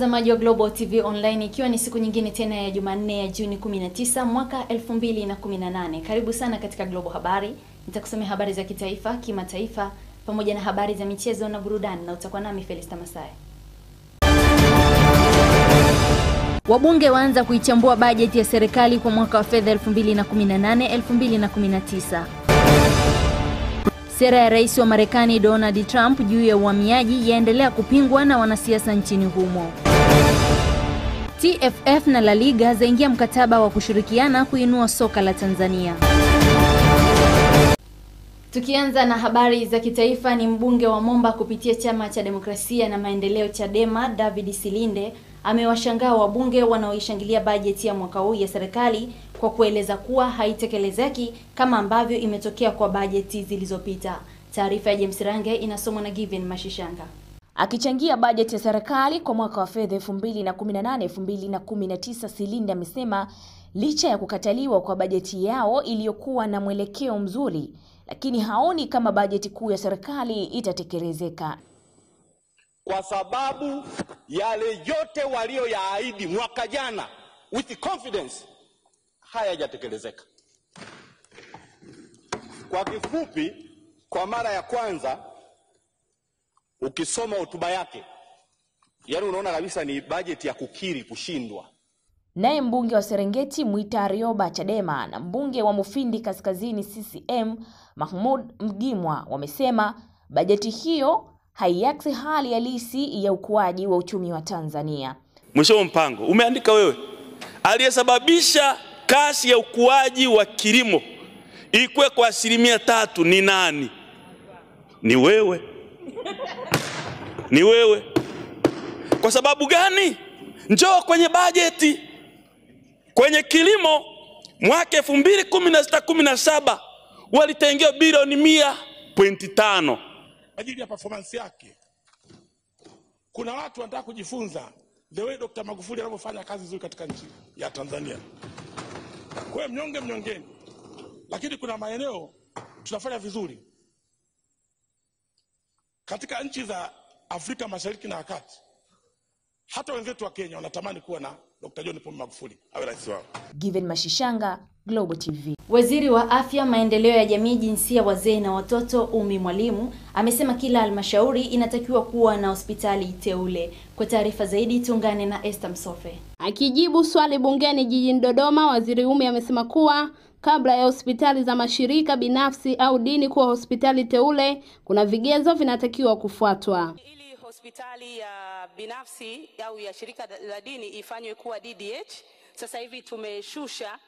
mtazamaji wa Global TV Online, ikiwa ni siku nyingine tena ya Jumanne ya Juni 19 mwaka 2018. Karibu sana katika Global Habari. Nitakusomea habari za kitaifa, kimataifa pamoja na habari za michezo na burudani, na utakuwa nami Felista Masai. Wabunge waanza kuichambua bajeti ya serikali kwa mwaka wa fedha 2018 2019. Sera ya rais wa Marekani Donald Trump juu ya uhamiaji yaendelea kupingwa na wanasiasa nchini humo. TFF na La Liga zaingia mkataba wa kushirikiana kuinua soka la Tanzania. Tukianza na habari za kitaifa, ni mbunge wa Momba kupitia chama cha demokrasia na maendeleo Chadema, David Silinde amewashangaa wabunge wanaoishangilia bajeti ya mwaka huu ya serikali kwa kueleza kuwa haitekelezeki kama ambavyo imetokea kwa bajeti zilizopita. Taarifa ya James Range inasomwa na Given Mashishanga. Akichangia bajeti ya serikali kwa mwaka wa fedha 2018 2019, Silinde amesema licha ya kukataliwa kwa bajeti yao iliyokuwa na mwelekeo mzuri, lakini haoni kama bajeti kuu ya serikali itatekelezeka kwa sababu yale yote waliyoyaahidi mwaka jana with confidence hayajatekelezeka. Kwa kifupi, kwa mara ya kwanza ukisoma hotuba yake, yaani unaona kabisa ni bajeti ya kukiri kushindwa. Naye mbunge wa Serengeti Mwita Rioba Chadema na mbunge wa Mufindi Kaskazini CCM Mahmud Mgimwa wamesema bajeti hiyo haiaksi hali halisi ya ukuaji wa uchumi wa Tanzania. Mheshimiwa Mpango, umeandika wewe, aliyesababisha kasi ya ukuaji wa kilimo ikwe kwa asilimia tatu ni nani? Ni wewe, ni wewe. Kwa sababu gani? Njoo kwenye bajeti, kwenye kilimo mwaka elfu mbili kumi na sita kumi na saba walitengewa bilioni mia pointi tano ajili ya performance yake. Kuna watu wanataka kujifunza the way Dr. Magufuli anavyofanya kazi nzuri katika nchi ya Tanzania. Kwa hiyo mnyonge mnyongeni, lakini kuna maeneo tunafanya vizuri katika nchi za Afrika Mashariki na Kati. Hata wenzetu wa Kenya wanatamani kuwa na Dr. John Pombe Magufuli awe rais wao. Given Mashishanga, Global TV. Waziri wa Afya, Maendeleo ya Jamii, Jinsia, Wazee na Watoto, Umi Mwalimu amesema kila halmashauri inatakiwa kuwa na hospitali teule. Kwa taarifa zaidi tuungane na Esther Msofe. Akijibu swali bungeni jijini Dodoma, Waziri Umi amesema kuwa kabla ya hospitali za mashirika binafsi au dini kuwa hospitali teule, kuna vigezo vinatakiwa kufuatwa hospitali ya binafsi au ya shirika la dini ifanywe kuwa DDH. Sasa hivi tumeshusha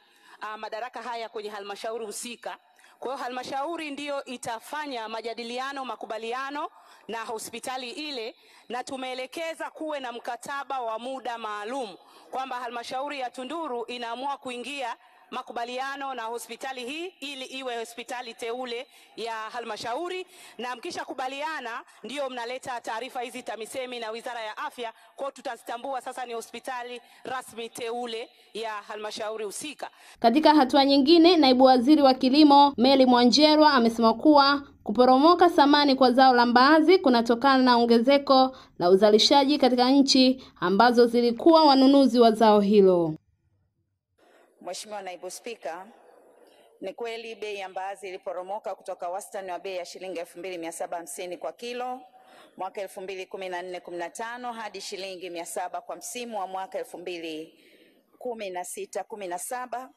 uh, madaraka haya kwenye halmashauri husika. Kwa hiyo halmashauri ndiyo itafanya majadiliano, makubaliano na hospitali ile, na tumeelekeza kuwe na mkataba wa muda maalum kwamba halmashauri ya Tunduru inaamua kuingia makubaliano na hospitali hii ili iwe hospitali teule ya halmashauri, na mkishakubaliana ndio mnaleta taarifa hizi TAMISEMI na Wizara ya Afya, kwa tutazitambua sasa ni hospitali rasmi teule ya halmashauri husika. Katika hatua nyingine, naibu waziri wa kilimo Meli Mwanjerwa amesema kuwa kuporomoka thamani kwa zao la mbaazi kunatokana na ongezeko la uzalishaji katika nchi ambazo zilikuwa wanunuzi wa zao hilo. Mheshimiwa Naibu Spika, ni kweli bei ya mbaazi iliporomoka kutoka wastani wa bei ya shilingi 2750 kwa kilo mwaka 2014 15 hadi shilingi 700 kwa msimu wa mwaka 2016 17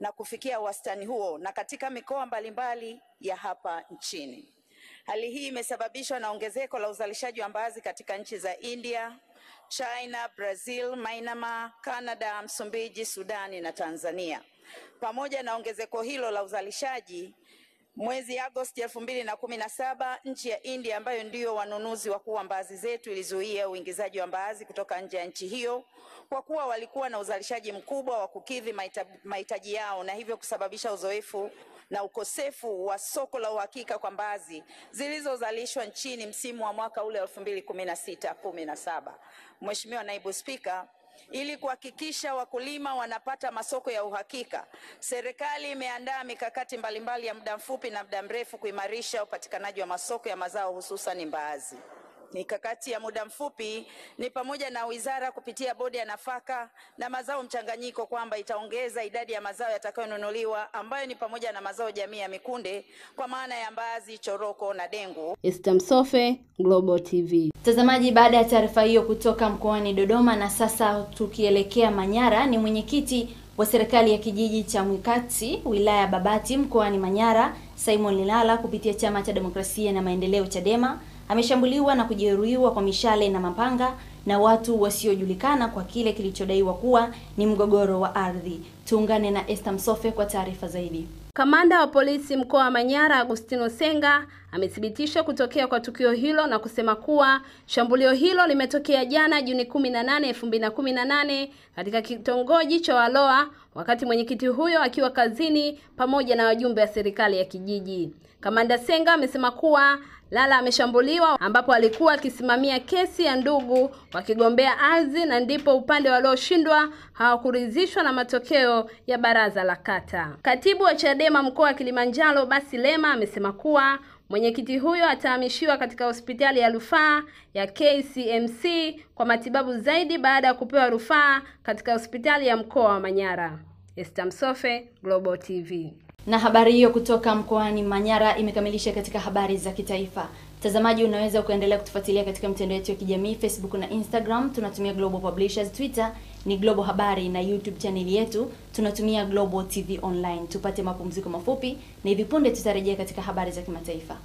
na kufikia wastani huo na katika mikoa mbalimbali ya hapa nchini. Hali hii imesababishwa na ongezeko la uzalishaji wa mbaazi katika nchi za India, China, Brazil, Myanmar, Canada, Msumbiji, Sudani na Tanzania. Pamoja na ongezeko hilo la uzalishaji, mwezi Agosti elfu mbili na kumi na saba nchi ya India ambayo ndiyo wanunuzi wakuu wa mbaazi zetu ilizuia uingizaji wa mbaazi kutoka nje ya nchi hiyo kwa kuwa walikuwa na uzalishaji mkubwa wa kukidhi mahitaji yao na hivyo kusababisha uzoefu na ukosefu wa soko la uhakika kwa mbaazi zilizozalishwa nchini msimu wa mwaka ule 2016 17. Mheshimiwa Naibu Spika, ili kuhakikisha wakulima wanapata masoko ya uhakika, serikali imeandaa mikakati mbalimbali ya muda mfupi na muda mrefu kuimarisha upatikanaji wa masoko ya mazao hususan mbaazi. Mikakati ya muda mfupi ni pamoja na wizara kupitia bodi ya nafaka na mazao mchanganyiko kwamba itaongeza idadi ya mazao yatakayonunuliwa ambayo ni pamoja na mazao jamii ya mikunde kwa maana ya mbaazi, choroko na dengu. Esther Msofe, Global TV. Mtazamaji, baada ya taarifa hiyo kutoka mkoani Dodoma, na sasa tukielekea Manyara, ni mwenyekiti wa serikali ya kijiji cha Mwikati wilaya ya Babati mkoani Manyara, Simon Lilala kupitia chama cha demokrasia na maendeleo Chadema ameshambuliwa na kujeruhiwa kwa mishale na mapanga na watu wasiojulikana kwa kile kilichodaiwa kuwa ni mgogoro wa ardhi. Tuungane na Esther Msofe kwa taarifa zaidi. Kamanda wa polisi mkoa wa Manyara Agustino Senga amethibitisha kutokea kwa tukio hilo na kusema kuwa shambulio hilo limetokea jana Juni 18, 2018 katika kitongoji cha Waloa wakati mwenyekiti huyo akiwa kazini pamoja na wajumbe wa serikali ya kijiji. Kamanda Senga amesema kuwa Lala ameshambuliwa ambapo alikuwa akisimamia kesi ya ndugu wakigombea ardhi na ndipo upande walioshindwa hawakuridhishwa na matokeo ya baraza la kata. Katibu wa Chadema mkoa wa Kilimanjaro Basi Lema amesema kuwa mwenyekiti huyo atahamishiwa katika hospitali ya rufaa ya KCMC kwa matibabu zaidi baada ya kupewa rufaa katika hospitali ya mkoa wa Manyara. Esther Msofe, Global TV. Na habari hiyo kutoka mkoani Manyara imekamilisha katika habari za kitaifa. Mtazamaji, unaweza ukaendelea kutufuatilia katika mitandao yetu ya kijamii Facebook na Instagram, tunatumia Global Publishers, Twitter ni Global Habari na YouTube chaneli yetu tunatumia Global TV Online. Tupate mapumziko mafupi na hivi punde tutarejea katika habari za kimataifa.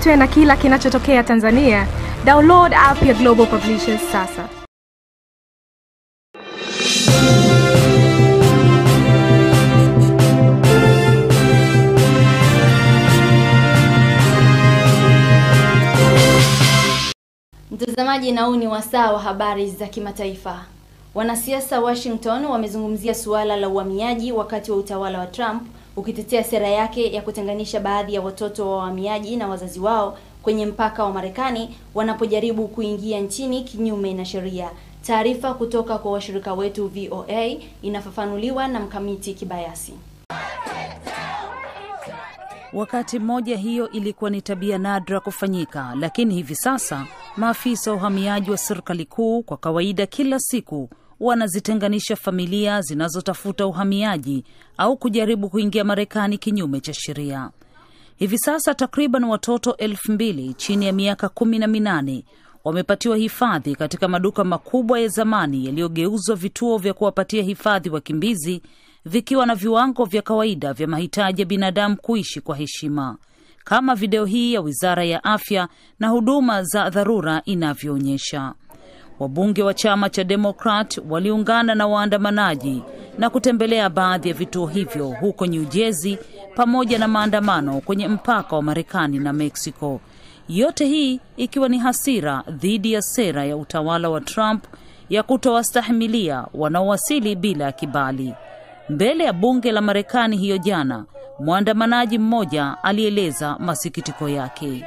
Usipitwe na kila kinachotokea Tanzania, download app ya Global Publishers sasa. Mtazamaji, na huu ni wasaa wa habari za kimataifa. Wanasiasa Washington wamezungumzia suala la uhamiaji wakati wa utawala wa Trump ukitetea sera yake ya kutenganisha baadhi ya watoto wa wahamiaji na wazazi wao kwenye mpaka wa Marekani wanapojaribu kuingia nchini kinyume na sheria. Taarifa kutoka kwa washirika wetu VOA inafafanuliwa na Mkamiti Kibayasi. Wakati mmoja hiyo ilikuwa ni tabia nadra kufanyika, lakini hivi sasa maafisa wa uhamiaji wa serikali kuu kwa kawaida kila siku wanazitenganisha familia zinazotafuta uhamiaji au kujaribu kuingia Marekani kinyume cha sheria. Hivi sasa takriban watoto elfu mbili chini ya miaka kumi na minane wamepatiwa hifadhi katika maduka makubwa ya zamani yaliyogeuzwa vituo vya kuwapatia hifadhi wakimbizi vikiwa na viwango vya kawaida vya mahitaji ya binadamu kuishi kwa heshima, kama video hii ya Wizara ya Afya na Huduma za Dharura inavyoonyesha. Wabunge wa chama cha Demokrat waliungana na waandamanaji na kutembelea baadhi ya vituo hivyo huko New Jersey pamoja na maandamano kwenye mpaka wa Marekani na Mexico. Yote hii ikiwa ni hasira dhidi ya sera ya utawala wa Trump ya kutowastahimilia wanaowasili bila ya kibali. Mbele ya bunge la Marekani hiyo jana, mwandamanaji mmoja alieleza masikitiko yake.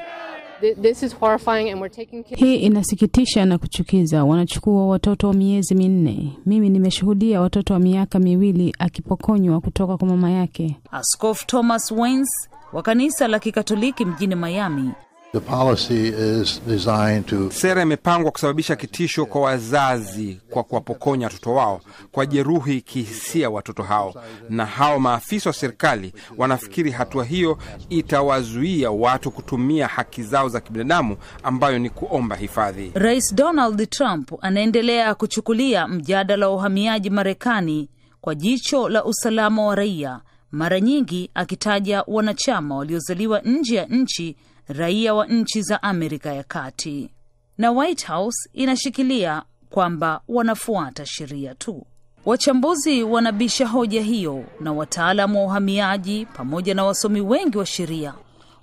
This is horrifying and we're taking kids. Hii inasikitisha na kuchukiza. Wanachukua watoto wa miezi minne. Mimi nimeshuhudia watoto wa miaka miwili akipokonywa kutoka kwa mama yake. Askofu Thomas Waynes wa kanisa la Kikatoliki mjini Miami The policy is designed to... Sera imepangwa kusababisha kitisho kwa wazazi kwa kuwapokonya watoto wao, kwa jeruhi kihisia watoto hao, na hao maafisa wa serikali wanafikiri hatua hiyo itawazuia watu kutumia haki zao za kibinadamu ambayo ni kuomba hifadhi. Rais Donald Trump anaendelea kuchukulia mjadala wa uhamiaji Marekani kwa jicho la usalama wa raia, mara nyingi akitaja wanachama waliozaliwa nje ya nchi raia wa nchi za Amerika ya Kati, na White House inashikilia kwamba wanafuata sheria tu. Wachambuzi wanabisha hoja hiyo na wataalamu wa uhamiaji pamoja na wasomi wengi wa sheria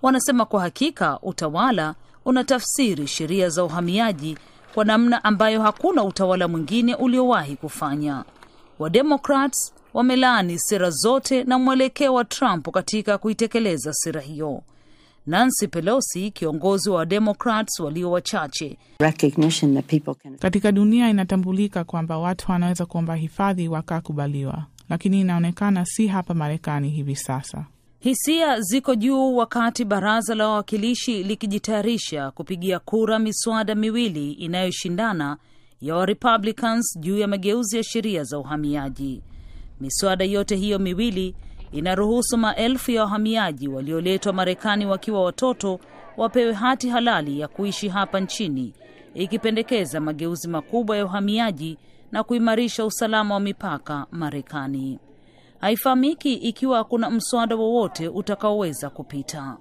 wanasema kwa hakika utawala unatafsiri sheria za uhamiaji kwa namna ambayo hakuna utawala mwingine uliowahi kufanya. Wademokrats wamelaani sera zote na mwelekeo wa Trump katika kuitekeleza sera hiyo. Nancy Pelosi, kiongozi wa Wademokrats walio wachache, Katika dunia inatambulika kwamba watu wanaweza kuomba hifadhi wakakubaliwa, lakini inaonekana si hapa Marekani hivi sasa. Hisia ziko juu wakati baraza la wawakilishi likijitayarisha kupigia kura miswada miwili inayoshindana ya Warepublicans juu ya mageuzi ya sheria za uhamiaji. Miswada yote hiyo miwili inaruhusu maelfu ya wahamiaji walioletwa Marekani wakiwa watoto wapewe hati halali ya kuishi hapa nchini, ikipendekeza mageuzi makubwa ya uhamiaji na kuimarisha usalama wa mipaka Marekani. Haifahamiki ikiwa kuna mswada wowote utakaoweza kupita.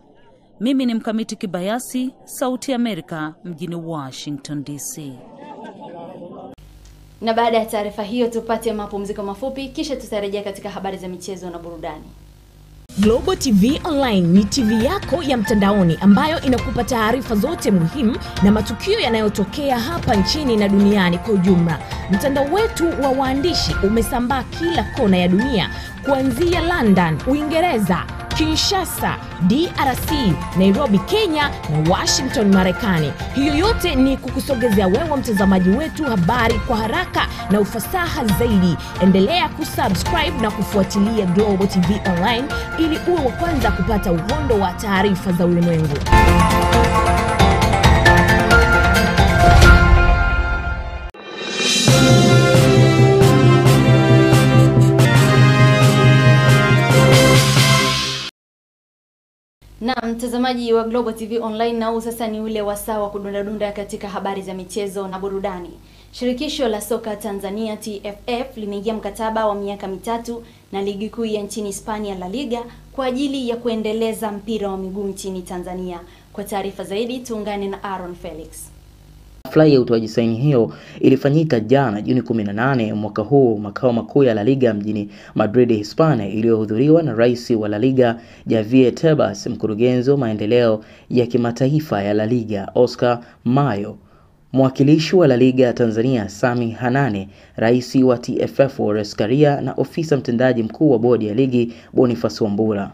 Mimi ni Mkamiti Kibayasi, Sauti ya Amerika, mjini Washington DC. Na baada ya taarifa hiyo tupate mapumziko mafupi, kisha tutarejea katika habari za michezo na burudani. Global TV Online ni TV yako ya mtandaoni ambayo inakupa taarifa zote muhimu na matukio yanayotokea hapa nchini na duniani kwa ujumla. Mtandao wetu wa waandishi umesambaa kila kona ya dunia kuanzia London, Uingereza, Kinshasa, DRC, Nairobi, Kenya na Washington, Marekani. Hiyo yote ni kukusogezea wewe mtazamaji wetu habari kwa haraka na ufasaha zaidi. Endelea kusubscribe na kufuatilia Global TV Online ili uwe wa kwanza kupata uhondo wa taarifa za ulimwengu. Na mtazamaji wa Global TV Online, na huu sasa ni ule wasaa wa kudundadunda katika habari za michezo na burudani. Shirikisho la soka Tanzania TFF limeingia mkataba wa miaka mitatu na ligi kuu ya nchini Hispania La Liga kwa ajili ya kuendeleza mpira wa miguu nchini Tanzania. Kwa taarifa zaidi tuungane na Aaron Felix. Hafla ya utoaji saini hiyo ilifanyika jana Juni 18 mwaka huu makao makuu ya La Liga mjini Madrid, Hispania, iliyohudhuriwa na rais wa La Liga Javier Tebas, mkurugenzi wa maendeleo ya kimataifa ya La Liga Oscar Mayo, mwakilishi wa La Liga Tanzania Sami Hanane, rais wa TFF Wallace Karia na ofisa mtendaji mkuu wa bodi ya ligi Boniface Wambura.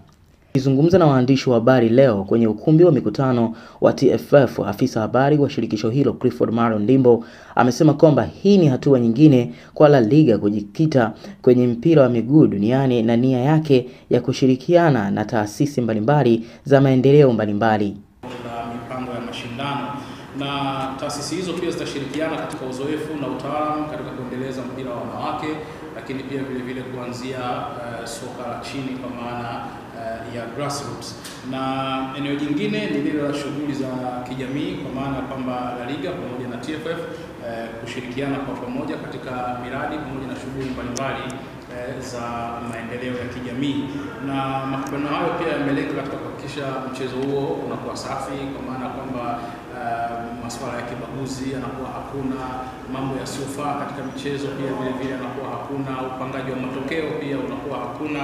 Akizungumza na waandishi wa habari leo kwenye ukumbi wa mikutano wa TFF, afisa habari wa shirikisho hilo Clifford Maro Ndimbo amesema kwamba hii ni hatua nyingine kwa La Liga kujikita kwenye mpira wa miguu duniani na nia yake ya kushirikiana na taasisi mbalimbali za maendeleo mbalimbali. na mipango ya mashindano na taasisi hizo pia zitashirikiana katika uzoefu na utaalamu katika kuendeleza mpira wa wanawake, lakini pia vile vile kuanzia uh, soka la chini kwa maana ya grassroots. Na eneo jingine ni lile la shughuli za kijamii kwa maana kwamba La Liga pamoja na TFF uh, kushirikiana kwa pamoja katika miradi pamoja na shughuli mbalimbali eh, za maendeleo ya kijamii na makubaliano hayo pia yamelenga katika kuhakikisha mchezo huo unakuwa safi, kwa maana kwamba uh, masuala ya kibaguzi yanakuwa hakuna, mambo yasiyofaa katika michezo pia vile vile yanakuwa hakuna, upangaji wa matokeo pia unakuwa hakuna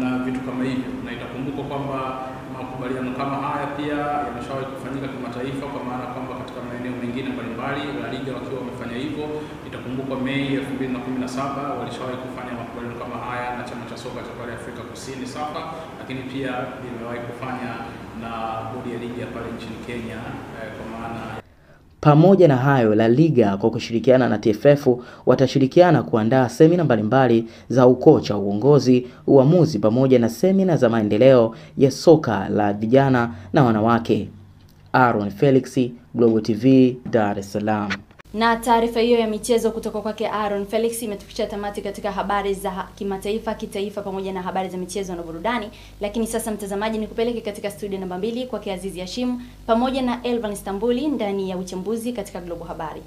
na vitu kama hivyo, na itakumbukwa kwamba makubaliano kama haya pia yameshawahi kufanyika kimataifa, kwa maana kwamba katika maeneo mengine mbalimbali La Liga wakiwa wamefanya hivyo. Itakumbukwa Mei 2017 walishawahi kufanya makubaliano kama haya na chama cha soka cha pale Afrika Kusini SAFA, lakini pia limewahi kufanya na bodi ya ligi ya pale nchini Kenya eh, kwa maana Pamoja na hayo, La Liga kwa kushirikiana na TFF watashirikiana kuandaa semina mbalimbali za ukocha, uongozi, uamuzi pamoja na semina za maendeleo ya soka la vijana na wanawake. Aaron Felix, Global TV, Dar es Salaam. Na taarifa hiyo ya michezo kutoka kwake Aaron Felix imetufikisha tamati katika habari za kimataifa, kitaifa pamoja na habari za michezo na burudani. Lakini sasa, mtazamaji, ni kupeleke katika studio namba mbili kwake Azizi Hashim pamoja na Elvan Istanbuli ndani ya uchambuzi katika Global Habari.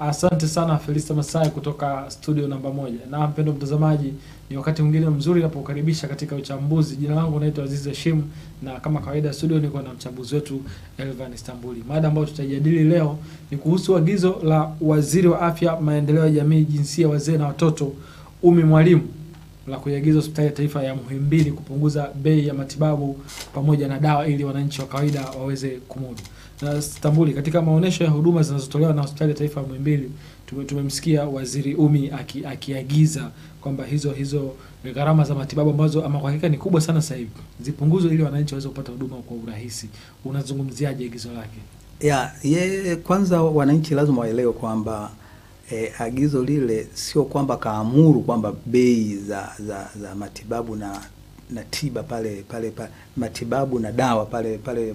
Asante sana Felista Masai kutoka studio namba moja. Na mpendo mtazamaji, ni wakati mwingine mzuri napokaribisha katika uchambuzi. Jina langu naitwa Aziz Hashim na kama kawaida studio niko na mchambuzi wetu Elvan Istanbuli. Mada ambayo tutajadili leo ni kuhusu agizo la Waziri wa Afya, Maendeleo ya Jamii, Jinsia, Wazee na Watoto Umi Mwalimu la kuiagiza Hospitali ya Taifa ya Muhimbili kupunguza bei ya matibabu pamoja na dawa ili wananchi wa kawaida waweze kumudu. Na Istanbuli, katika maonyesho ya huduma zinazotolewa na Hospitali ya Taifa ya Muhimbili tume- tumemsikia Waziri Umi aki- akiagiza kwamba hizo hizo gharama za matibabu ambazo ama kwa hakika ni kubwa sana sasa hivi zipunguzwe ili wananchi waweze kupata huduma kwa urahisi. Unazungumziaje agizo lake? ya ye kwanza wananchi lazima waelewe kwamba E, agizo lile sio kwamba kaamuru kwamba bei za, za, za matibabu na na tiba pale pale, pale matibabu na dawa pale pale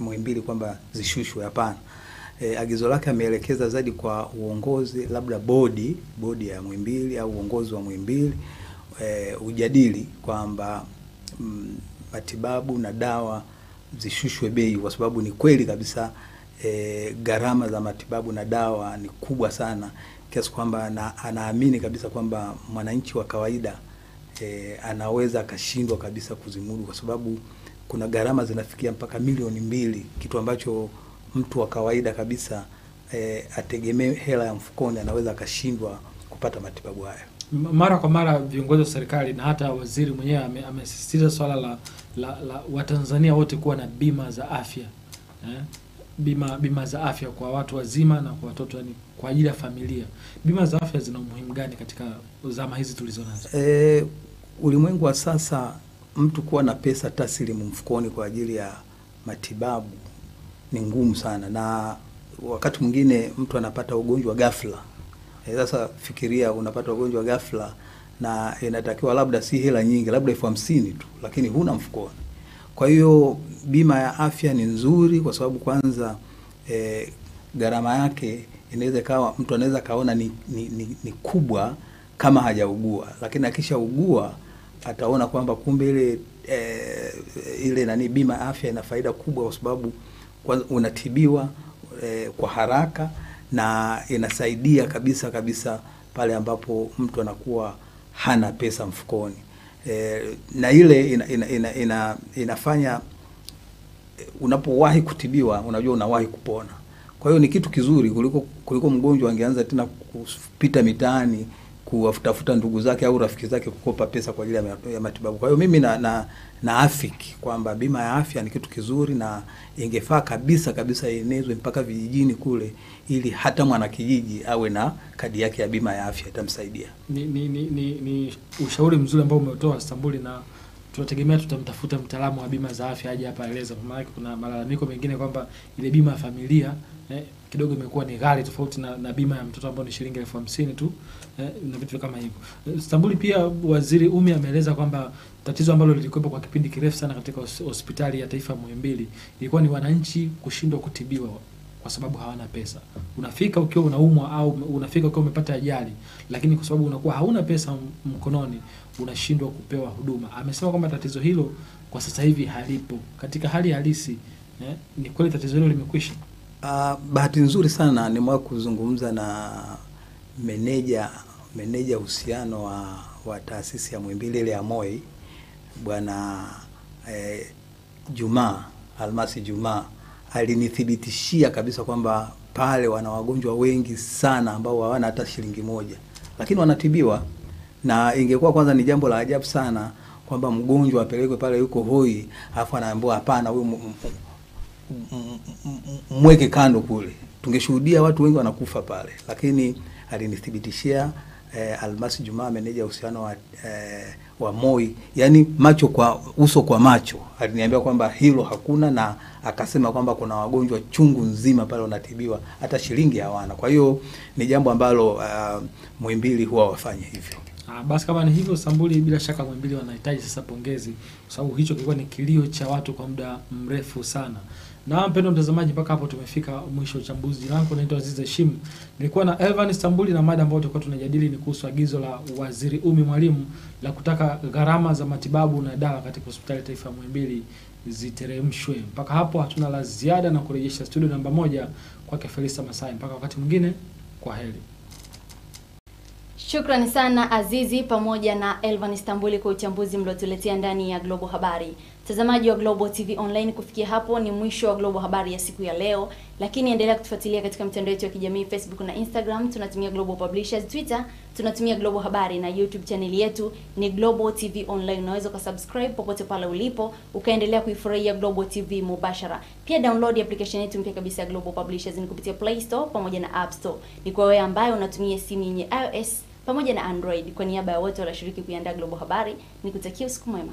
Muhimbili kwamba zishushwe. Hapana. E, agizo lake ameelekeza zaidi kwa uongozi, labda bodi bodi ya Muhimbili au uongozi wa Muhimbili e, ujadili kwamba mm, matibabu na dawa zishushwe bei, kwa sababu ni kweli kabisa e, gharama za matibabu na dawa ni kubwa sana kiasi kwamba ana, anaamini kabisa kwamba mwananchi wa kawaida e, anaweza akashindwa kabisa kuzimudu kwa sababu kuna gharama zinafikia mpaka milioni mbili, kitu ambacho mtu wa kawaida kabisa e, ategemee hela ya mfukoni anaweza akashindwa kupata matibabu hayo. Mara kwa mara viongozi wa serikali na hata waziri mwenyewe ame- amesisitiza swala la, la, la Watanzania wote kuwa na bima za afya eh? bima bima za afya kwa watu wazima na kwa watoto, yani kwa ajili ya familia. Bima za afya zina umuhimu gani katika zama hizi tulizonazo? E, ulimwengu wa sasa mtu kuwa na pesa taslimu mfukoni kwa ajili ya matibabu ni ngumu sana, na wakati mwingine mtu anapata ugonjwa ghafla. E, sasa fikiria unapata ugonjwa ghafla na inatakiwa labda si hela nyingi, labda elfu hamsini tu, lakini huna mfukoni. Kwa hiyo bima ya afya ni nzuri kwa sababu kwanza e, gharama yake inaweza kawa mtu anaweza kaona ni, ni, ni, ni kubwa kama hajaugua, lakini akishaugua ataona kwamba kumbe ile e, ile nani bima ya afya ina faida kubwa, kwa sababu unatibiwa e, kwa haraka na inasaidia kabisa kabisa pale ambapo mtu anakuwa hana pesa mfukoni e, na ile ina, ina, ina, ina, inafanya eh, unapowahi kutibiwa unajua unawahi kupona. Kwa hiyo ni kitu kizuri kuliko kuliko mgonjwa angeanza tena kupita mitaani kuwatafuta ndugu zake au rafiki zake kukopa pesa kwa ajili ya matibabu. Kwa hiyo mimi na, na, na afiki kwamba bima ya afya ni kitu kizuri na ingefaa kabisa kabisa ienezwe mpaka vijijini kule, ili hata mwanakijiji awe na kadi yake ya bima ya afya itamsaidia. Ni, ni, ni, ni, ni ushauri mzuri ambao umetoa Stambuli, na tunategemea tutamtafuta mtaalamu wa bima za afya aje hapa aeleza, maana kuna malalamiko mengine kwamba ile bima ya familia eh, kidogo imekuwa ni ghali tofauti na, na bima ya mtoto ambao ni shilingi elfu hamsini tu eh, na vitu kama hivyo. Istanbul Stambuli, pia Waziri Umi ameeleza kwamba tatizo ambalo lilikuwepo kwa kipindi kirefu sana katika hospitali ya taifa Muhimbili ilikuwa ni wananchi kushindwa kutibiwa kwa sababu hawana pesa. Unafika ukiwa unaumwa au unafika ukiwa umepata ajali, lakini kwa sababu unakuwa hauna pesa mkononi unashindwa kupewa huduma. Amesema kwamba tatizo hilo kwa sasa hivi halipo katika hali halisi. Eh, ni kweli tatizo hilo limekwisha. Uh, bahati nzuri sana nimewahi kuzungumza na meneja meneja uhusiano wa, wa taasisi ya Muhimbili ile ya MOI bwana eh, Jumaa Almasi juma. Alinithibitishia kabisa kwamba pale wana wagonjwa wengi sana ambao hawana hata shilingi moja, lakini wanatibiwa, na ingekuwa kwanza ni jambo la ajabu sana kwamba mgonjwa apelekwe pale yuko hoi, alafu anaambiwa hapana, huyu mweke kando kule, tungeshuhudia watu wengi wanakufa pale, lakini alinithibitishia eh, Almasi Jumaa, meneja uhusiano wa, eh, wa MOI, yani macho kwa uso kwa macho, aliniambia kwamba hilo hakuna, na akasema kwamba kuna wagonjwa chungu nzima pale wanatibiwa, hata shilingi hawana. Kwa hiyo ni jambo ambalo uh, Muhimbili huwa wafanye hivyo. Ah, basi kama ni hivyo Sambuli, bila shaka Muhimbili wanahitaji sasa pongezi, kwa sababu hicho kilikuwa ni kilio cha watu kwa muda mrefu sana. Na mpendo mtazamaji, mpaka hapo tumefika mwisho uchambuzi. Langu naitwa Aziz Hashim, nilikuwa na Evan Stambuli na mada ambayo tulikuwa tunajadili ni kuhusu agizo la Waziri Umi Mwalimu la kutaka gharama za matibabu na dawa katika hospitali taifa ya Muhimbili ziteremshwe. Mpaka hapo hatuna la ziada na kurejesha studio namba moja kwake Felisa Masai. Mpaka wakati mwingine, Kwa heri. Shukrani sana Azizi pamoja na Elvan Istanbuli kwa uchambuzi mliotuletea ndani ya Global Habari. Mtazamaji wa Global TV Online, kufikia hapo ni mwisho wa Global Habari ya siku ya leo, lakini endelea kutufuatilia katika mitandao yetu ya kijamii Facebook na Instagram, tunatumia Global Publishers, Twitter tunatumia Global Habari na YouTube channel yetu ni Global TV Online. Unaweza ukasubscribe popote pale ulipo ukaendelea kuifurahia Global TV mubashara. Pia download application yetu mpya kabisa ya Global Publishers ni kupitia Play Store pamoja na App Store. Ni kwa wewe ambaye unatumia simu yenye iOS pamoja na Android. Kwa niaba ya wote walioshiriki kuiandaa Global Habari, nikutakia usiku mwema.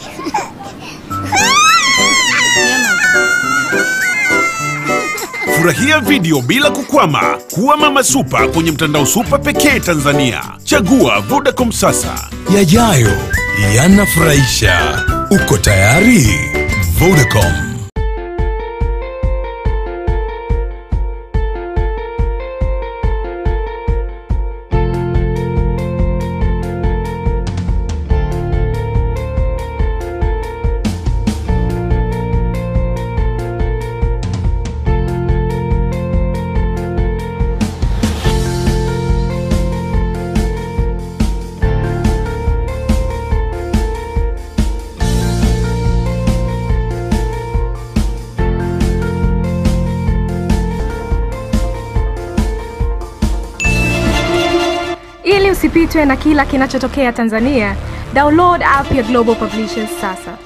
Furahia video bila kukwama. Kuwa mama supa kwenye mtandao supa pekee Tanzania. Chagua Vodacom sasa. Yajayo yanafurahisha. Uko tayari? Vodacom. Ili usipitwe na kila kinachotokea Tanzania, download app ya Global Publishers sasa.